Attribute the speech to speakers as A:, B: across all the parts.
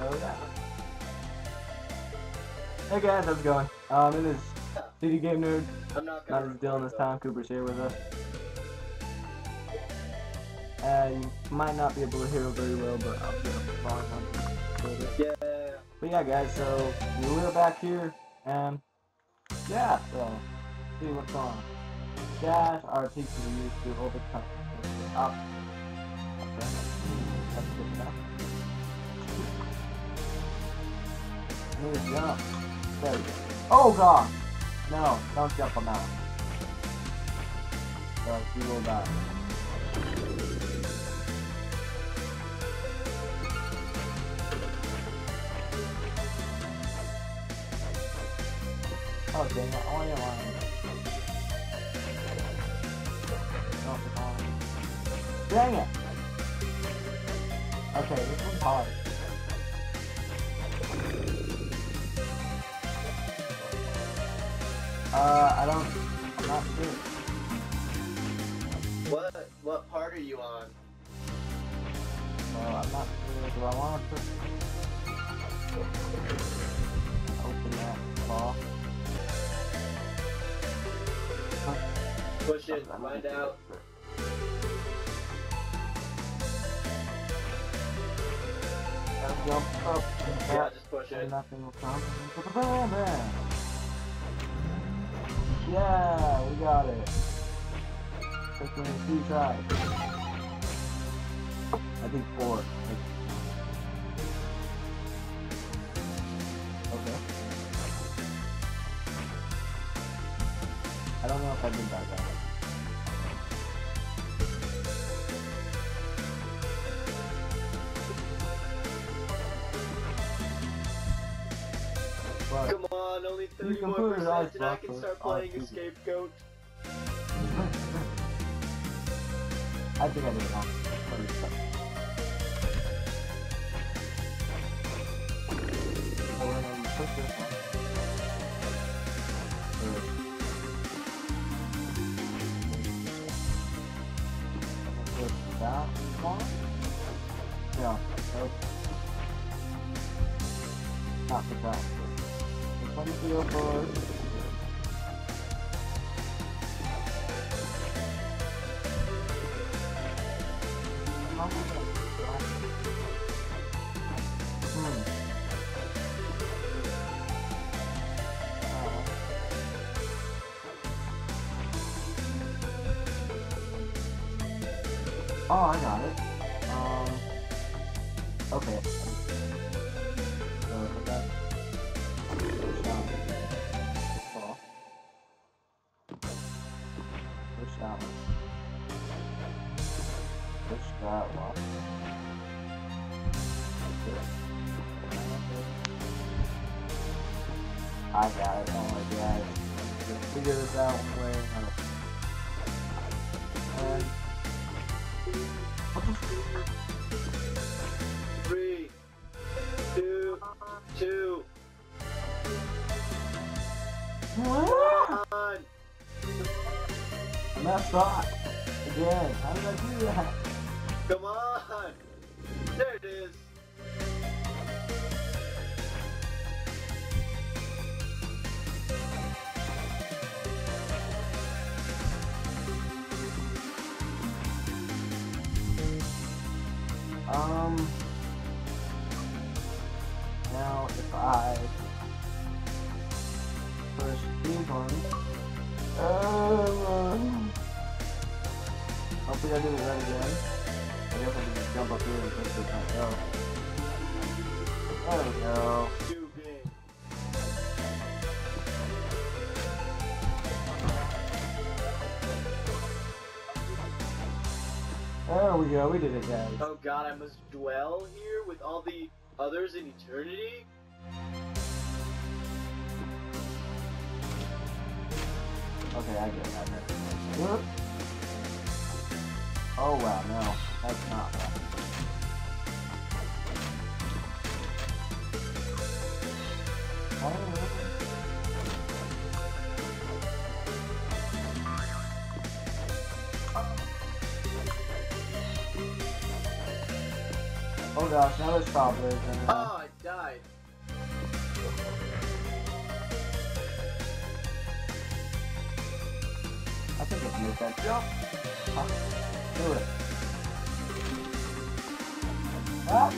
A: So yeah. Hey guys, how's it going? Um, it is CD Game Nerd.
B: I'm not
A: Not
B: gonna
A: as Dilon this time. Cooper's here with us. Uh, you might not be able to hear very well, but I'll get up the volume on it.
B: though. Yeah.
A: But yeah, guys, so we're back here, and yeah, so see what's on. Dash our teachers used to overcome up. Okay, that's good enough. Need to jump. There we go. Oh god! No, don't jump on that one. Else you will die. Oh dang it, oh, I want you on. Oh, it's. Dang it! Okay, this one's hard. Uh, I don't, I'm not sure.
B: What what part are you on?
A: Well, I'm not sure. Do I want to open that ball?
B: Push it, find out.
A: Jump up and
B: Yeah, just push it.
A: nothing will come. Yeah, we got it. Took me three tries. I think four. Okay. I don't know if I did that
B: Come on, only
A: You
B: 30
A: can
B: more
A: put it on
B: percent and I can start playing
A: TV.
B: Escape Goat.
A: I think I did it wrong. Oh, I got it. I got it. Oh my god. Let's figure this out one way or another. And
B: Three, two, two, one.
A: I messed up again. How did I do that?
B: Come on.
A: Um. Now, if I push these ones. Um, hopefully I did it right again. I guess I can just jump up here and push this one. Oh. There we go. There we go. We did it, guys.
B: Oh god, I must dwell here with all the others in eternity?
A: Okay, I get that. Whoop. Oh wow, no, that's not right. Oh gosh, now there's there.
B: Oh, I died.
A: I think it's use that jump. Huh. Do it. Ah!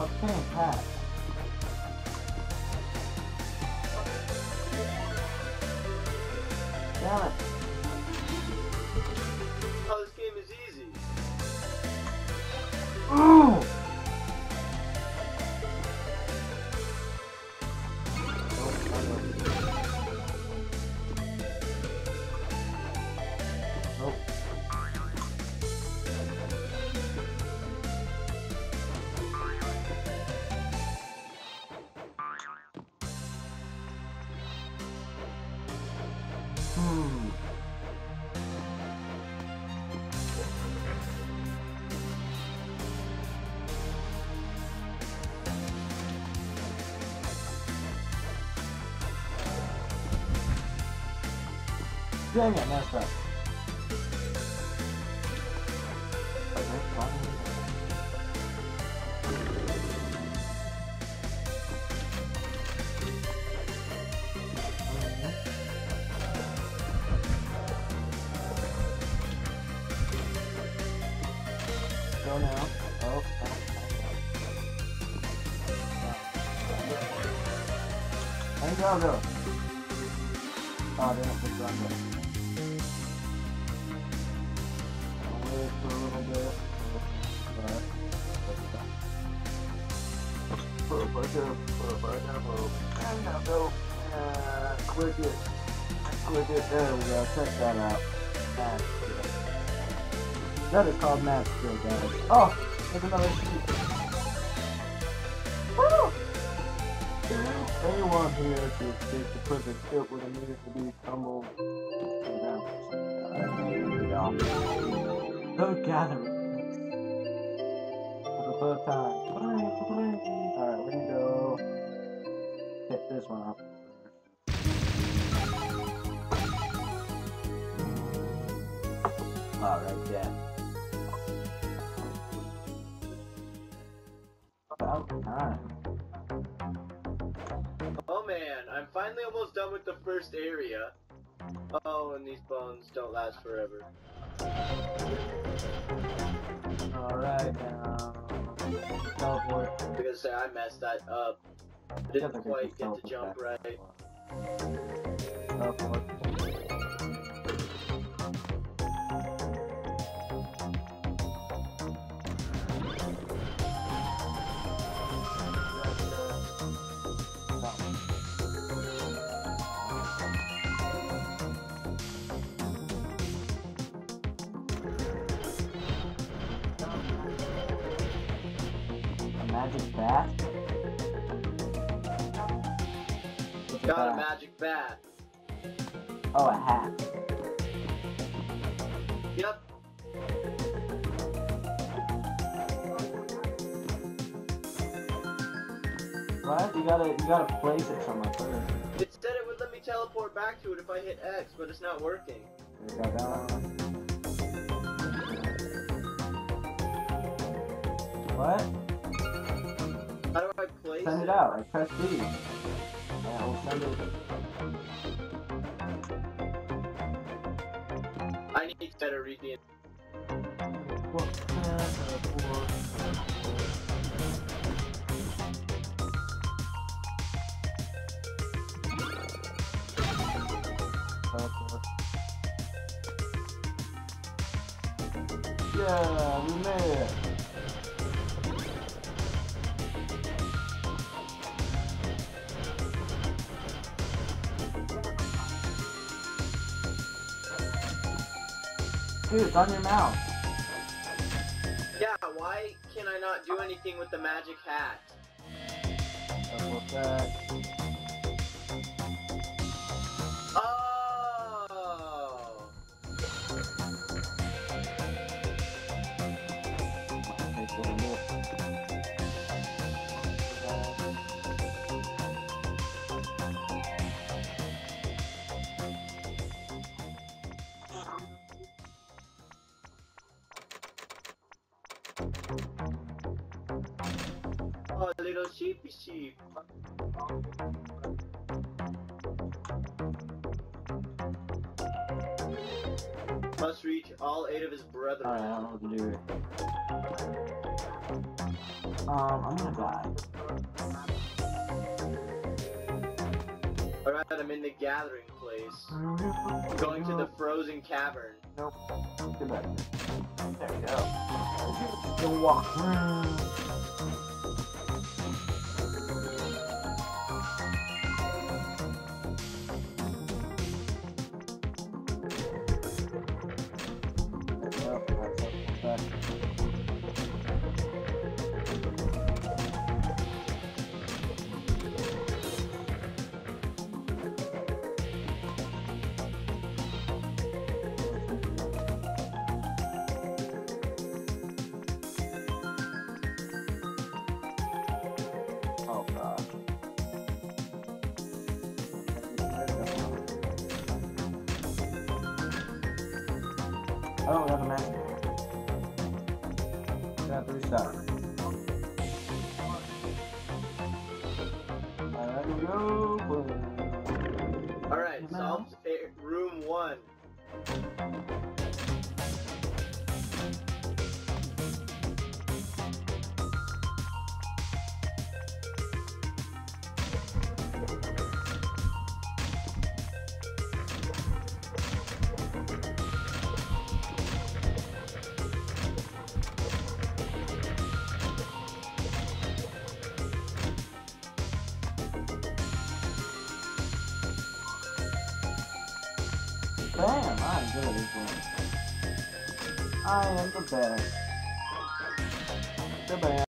A: Okay, pass. Dang it, messed up. Go now. Oh. Hey, go, go. Oh, they don't push around there. Click it. Click it. There we go. Check that out. Match. That is called skill, guys. Oh, there's another sheet. Woo! Anyone here to escape the prison it would immediately be tumbled to the ground. Alright, here we. The gathering. For the third time. Alright, go hit this one up. Alright, yeah. About time.
B: Oh man, I'm finally almost done with the first area. Oh, and these bones don't last forever.
A: Alright, now. Teleport.
B: I'm gonna say I messed that up. I didn't quite get the jump right.
A: Teleport. Magic bat? What's
B: Got a
A: uh,
B: magic bat.
A: Oh, a hat.
B: Yep.
A: What? You gotta, you gotta place it somewhere first.
B: It said it would let me teleport back to it if I hit X, but it's not working.
A: There you go, that one. What?
B: How do I place
A: Send it out. Like press B. Yeah, we'll send it.
B: I need to better read the.
A: Yeah, we made it. Dude, it's on your mouth.
B: Yeah, why can I not do anything with the magic hat?
A: Double check.
B: Oh, little sheepy sheep. Must reach all eight of his brethren.
A: Alright, I don't know what to do here. Um, I'm gonna die.
B: Alright, I'm in the gathering place. Going to the frozen cavern.
A: Nope. Here. There we go. Go walk. There Have a match. We have to restart. Alright.
B: Alright, solved room one.
A: Bam! I'm good at this one. I am the best. The best.